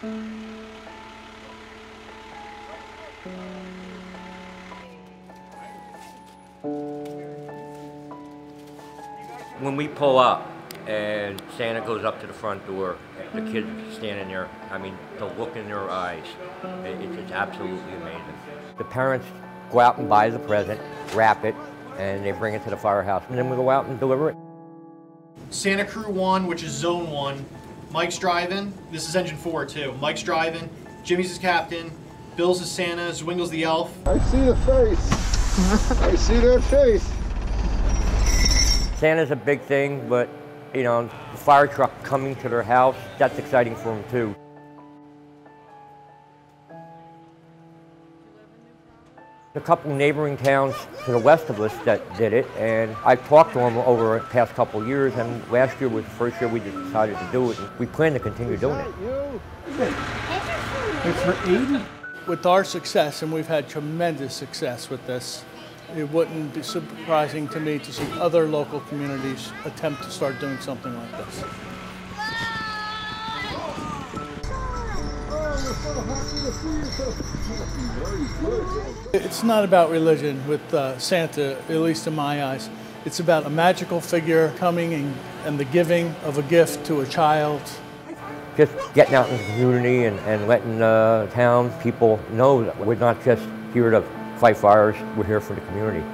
When we pull up and Santa goes up to the front door, the kids standing there. I mean, the look in their eyes, it's, it's absolutely amazing. The parents go out and buy the present, wrap it, and they bring it to the firehouse, and then we go out and deliver it. Santa Crew 1, which is Zone 1. Mike's driving. This is Engine 4, too. Mike's driving. Jimmy's his captain. Bill's his Santa. Zwingle's the elf. I see the face. I see their face. Santa's a big thing, but you know, the fire truck coming to their house, that's exciting for them too. A couple neighboring towns to the west of us that did it, and I talked to them over the past couple of years, and last year was the first year we decided to do it, and we plan to continue doing it. It's for Aiden? With our success, and we've had tremendous success with this, it wouldn't be surprising to me to see other local communities attempt to start doing something like this. It's not about religion with uh, Santa, at least in my eyes. It's about a magical figure coming and, and the giving of a gift to a child. Just getting out in the community and, and letting uh, town people know that we're not just here to fight fires, we're here for the community.